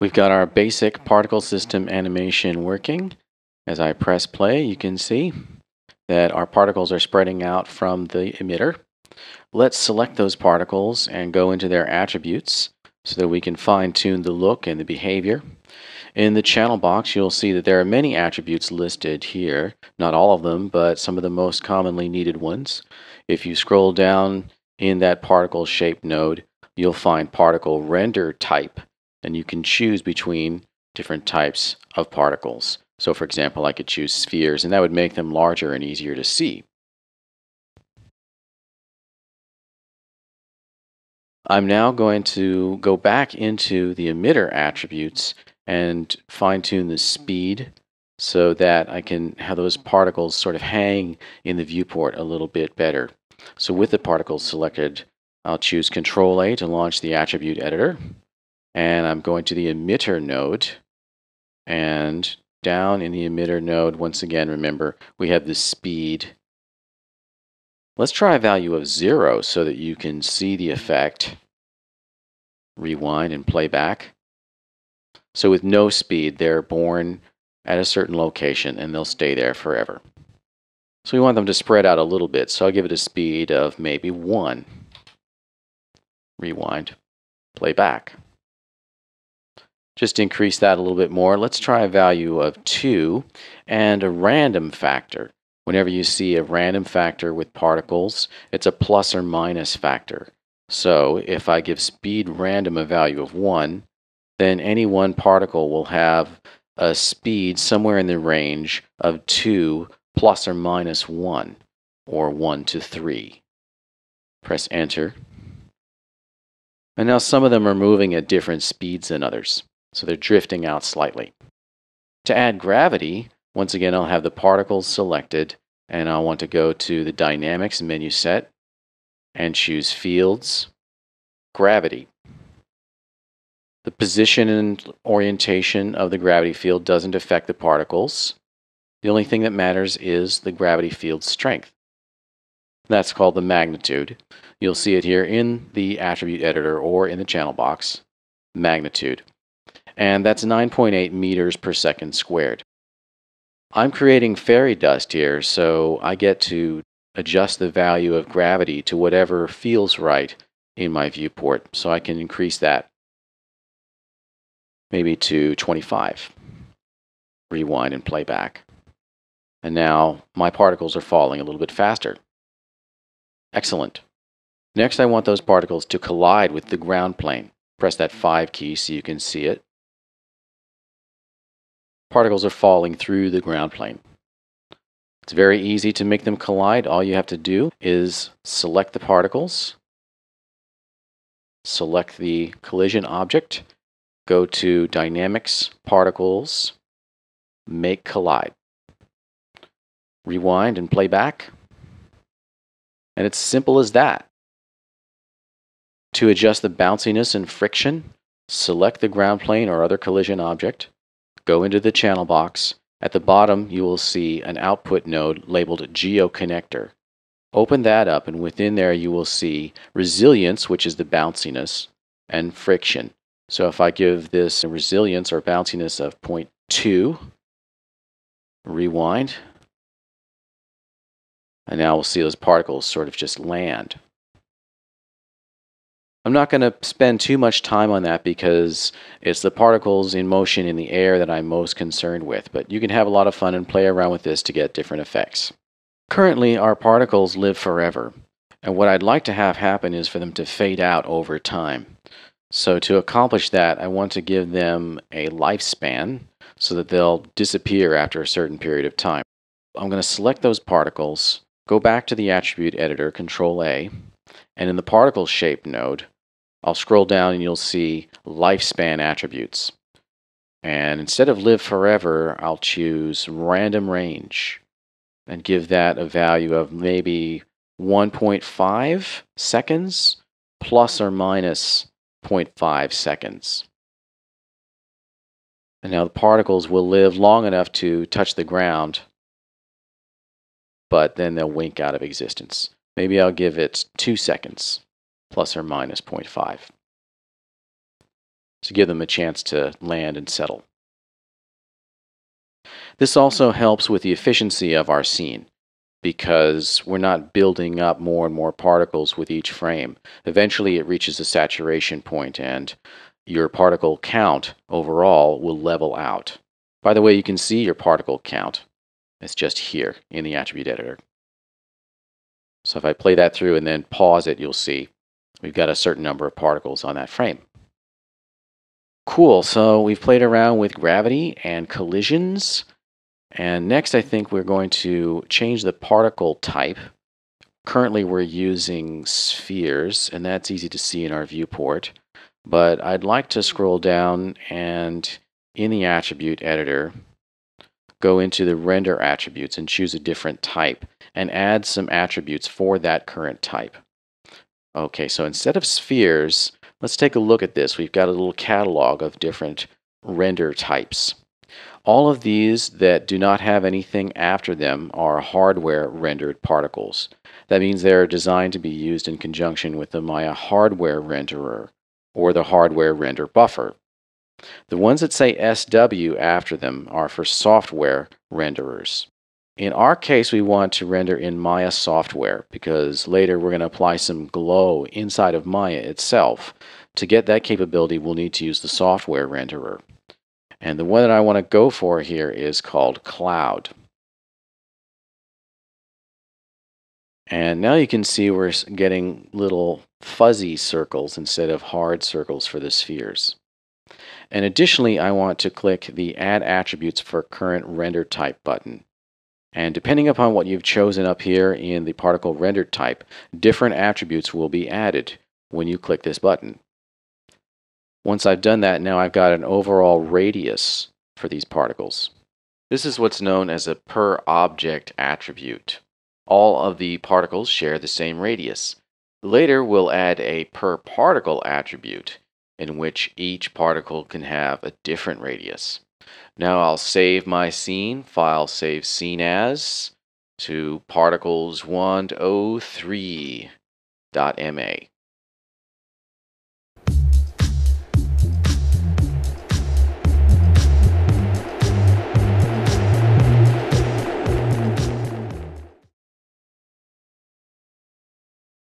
We've got our basic particle system animation working. As I press play, you can see that our particles are spreading out from the emitter. Let's select those particles and go into their attributes so that we can fine tune the look and the behavior. In the channel box, you'll see that there are many attributes listed here. Not all of them, but some of the most commonly needed ones. If you scroll down in that particle shape node, you'll find particle render type, and you can choose between different types of particles. So for example, I could choose spheres, and that would make them larger and easier to see. I'm now going to go back into the emitter attributes and fine tune the speed so that I can have those particles sort of hang in the viewport a little bit better. So with the particles selected, I'll choose Control A to launch the attribute editor. And I'm going to the emitter node. And down in the emitter node, once again, remember, we have the speed Let's try a value of zero so that you can see the effect. Rewind and play back. So with no speed, they're born at a certain location and they'll stay there forever. So we want them to spread out a little bit, so I'll give it a speed of maybe one. Rewind, play back. Just increase that a little bit more. Let's try a value of 2 and a random factor. Whenever you see a random factor with particles, it's a plus or minus factor. So if I give speed random a value of 1, then any one particle will have a speed somewhere in the range of 2 plus or minus 1, or 1 to 3. Press enter. And now some of them are moving at different speeds than others, so they're drifting out slightly. To add gravity, once again, I'll have the particles selected and I'll want to go to the Dynamics menu set and choose Fields, Gravity. The position and orientation of the gravity field doesn't affect the particles. The only thing that matters is the gravity field strength. That's called the magnitude. You'll see it here in the attribute editor or in the channel box, magnitude. And that's 9.8 meters per second squared. I'm creating fairy dust here, so I get to adjust the value of gravity to whatever feels right in my viewport. So I can increase that maybe to 25. Rewind and play back. And now my particles are falling a little bit faster. Excellent. Next, I want those particles to collide with the ground plane. Press that 5 key so you can see it particles are falling through the ground plane. It's very easy to make them collide. All you have to do is select the particles, select the collision object, go to Dynamics, Particles, Make Collide. Rewind and play back. And it's simple as that. To adjust the bounciness and friction, select the ground plane or other collision object, go into the channel box. At the bottom, you will see an output node labeled GeoConnector. Open that up, and within there, you will see resilience, which is the bounciness, and friction. So if I give this a resilience or bounciness of 0.2, rewind, and now we'll see those particles sort of just land. I'm not going to spend too much time on that because it's the particles in motion in the air that I'm most concerned with, but you can have a lot of fun and play around with this to get different effects. Currently, our particles live forever, and what I'd like to have happen is for them to fade out over time. So to accomplish that, I want to give them a lifespan so that they'll disappear after a certain period of time. I'm going to select those particles, go back to the attribute editor, Control A, and in the particle shape node, I'll scroll down and you'll see lifespan attributes. And instead of live forever, I'll choose random range and give that a value of maybe 1.5 seconds plus or minus 0.5 seconds. And now the particles will live long enough to touch the ground, but then they'll wink out of existence. Maybe I'll give it two seconds plus or minus 0.5. to give them a chance to land and settle. This also helps with the efficiency of our scene because we're not building up more and more particles with each frame. Eventually it reaches a saturation point and your particle count overall will level out. By the way, you can see your particle count. It's just here in the attribute editor. So if I play that through and then pause it, you'll see we've got a certain number of particles on that frame. Cool, so we've played around with gravity and collisions. And next, I think we're going to change the particle type. Currently, we're using spheres, and that's easy to see in our viewport. But I'd like to scroll down and in the attribute editor, go into the render attributes and choose a different type and add some attributes for that current type. Okay, so instead of spheres, let's take a look at this. We've got a little catalog of different render types. All of these that do not have anything after them are hardware rendered particles. That means they're designed to be used in conjunction with the Maya hardware renderer or the hardware render buffer. The ones that say SW after them are for software renderers. In our case, we want to render in Maya software because later we're going to apply some glow inside of Maya itself. To get that capability, we'll need to use the software renderer. And the one that I want to go for here is called Cloud. And now you can see we're getting little fuzzy circles instead of hard circles for the spheres. And additionally, I want to click the Add Attributes for Current Render Type button. And depending upon what you've chosen up here in the particle render type, different attributes will be added when you click this button. Once I've done that, now I've got an overall radius for these particles. This is what's known as a per object attribute. All of the particles share the same radius. Later, we'll add a per particle attribute in which each particle can have a different radius. Now I'll save my scene, file save scene as to particles103.ma.